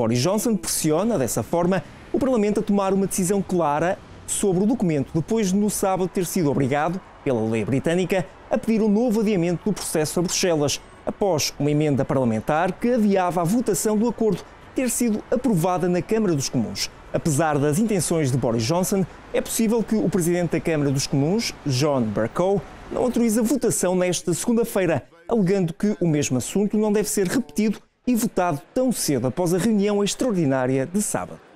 Boris Johnson pressiona, dessa forma, o Parlamento a tomar uma decisão clara sobre o documento, depois de no sábado ter sido obrigado, pela lei britânica, a pedir um novo adiamento do processo a Bruxelas, após uma emenda parlamentar que adiava a votação do acordo ter sido aprovada na Câmara dos Comuns. Apesar das intenções de Boris Johnson, é possível que o presidente da Câmara dos Comuns, John Bercow, não autorize a votação nesta segunda-feira, alegando que o mesmo assunto não deve ser repetido e votado tão cedo após a reunião extraordinária de sábado.